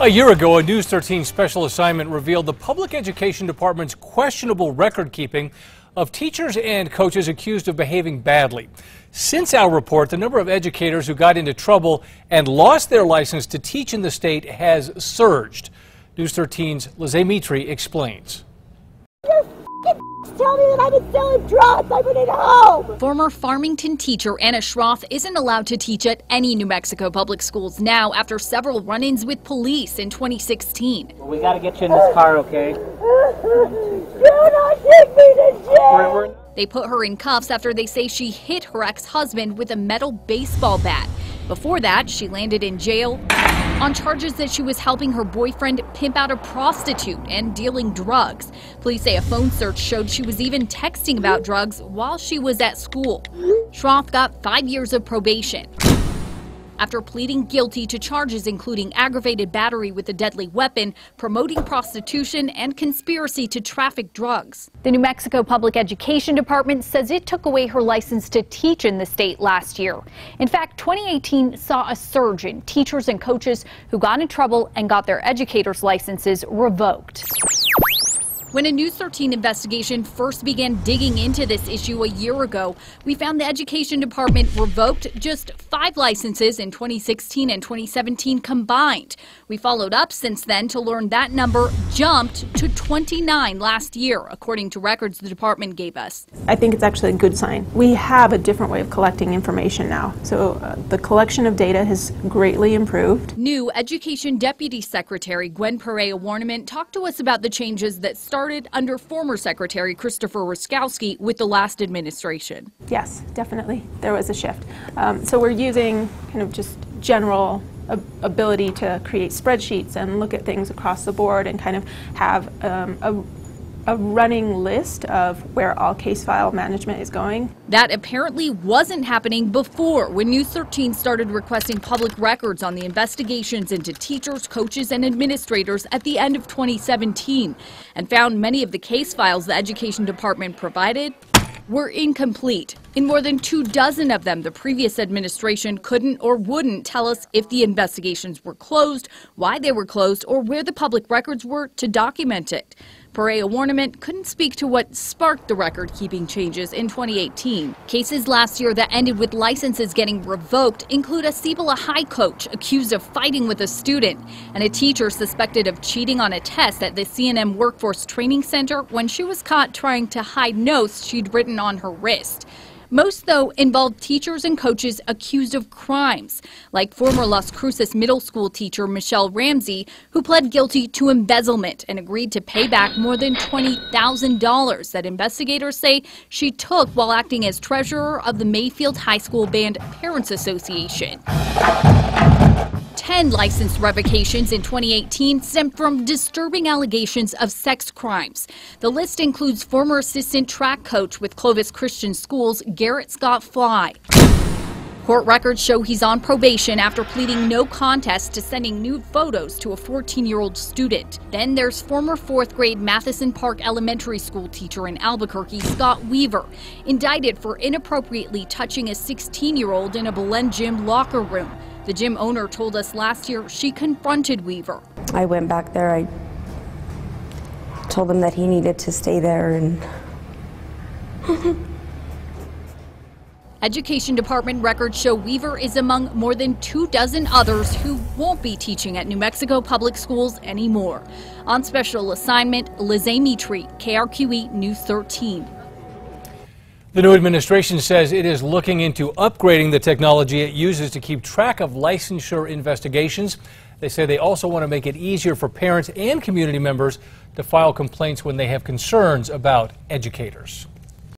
A year ago, a News 13 special assignment revealed the Public Education Department's questionable record keeping of teachers and coaches accused of behaving badly. Since our report, the number of educators who got into trouble and lost their license to teach in the state has surged. News 13's Lysée Mitri explains tell me that I've been selling drugs. I've been at home. Former Farmington teacher Anna Schroth isn't allowed to teach at any New Mexico public schools now after several run-ins with police in 2016. Well, we got to get you in this car, okay? Do not take me to jail. They put her in cuffs after they say she hit her ex-husband with a metal baseball bat. Before that, she landed in jail on charges that she was helping her boyfriend pimp out a prostitute and dealing drugs. Police say a phone search showed she was even texting about drugs while she was at school. Schroth got five years of probation after pleading guilty to charges including aggravated battery with a deadly weapon, promoting prostitution, and conspiracy to traffic drugs. The New Mexico Public Education Department says it took away her license to teach in the state last year. In fact, 2018 saw a surge in teachers and coaches who got in trouble and got their educators' licenses revoked. When a News 13 investigation first began digging into this issue a year ago, we found the Education Department revoked just five licenses in 2016 and 2017 combined. We followed up since then to learn that number jumped to 29 last year, according to records the department gave us. I think it's actually a good sign. We have a different way of collecting information now. So uh, the collection of data has greatly improved. New Education Deputy Secretary Gwen Perea Warniment talked to us about the changes that started started under former Secretary Christopher Ruszkowski with the last administration. Yes, definitely. There was a shift. Um, so we're using kind of just general ability to create spreadsheets and look at things across the board and kind of have um, a a running list of where all case file management is going. That apparently wasn't happening before when News 13 started requesting public records on the investigations into teachers, coaches, and administrators at the end of 2017 and found many of the case files the Education Department provided were incomplete. In more than two dozen of them, the previous administration couldn't or wouldn't tell us if the investigations were closed, why they were closed, or where the public records were to document it. Perea Warniment couldn't speak to what sparked the record-keeping changes in 2018. Cases last year that ended with licenses getting revoked include a Cibola High coach accused of fighting with a student and a teacher suspected of cheating on a test at the CNM Workforce Training Center when she was caught trying to hide notes she'd written on her wrist. Most, though, involved teachers and coaches accused of crimes, like former Las Cruces middle school teacher Michelle Ramsey, who pled guilty to embezzlement and agreed to pay back more than $20,000 that investigators say she took while acting as treasurer of the Mayfield High School Band Parents Association. 10 license revocations in 2018 stemmed from disturbing allegations of sex crimes. The list includes former assistant track coach with Clovis Christian Schools, Garrett Scott Fly. Court records show he's on probation after pleading no contest to sending nude photos to a 14-year-old student. Then there's former fourth grade Matheson Park Elementary School teacher in Albuquerque, Scott Weaver, indicted for inappropriately touching a 16-year-old in a Belen gym locker room. The gym owner told us last year she confronted Weaver. I went back there. I told him that he needed to stay there and. Education Department records show Weaver is among more than two dozen others who won't be teaching at New Mexico public schools anymore. On special assignment, Lysée Mitri, KRQE News 13. The new administration says it is looking into upgrading the technology it uses to keep track of licensure investigations. They say they also want to make it easier for parents and community members to file complaints when they have concerns about educators.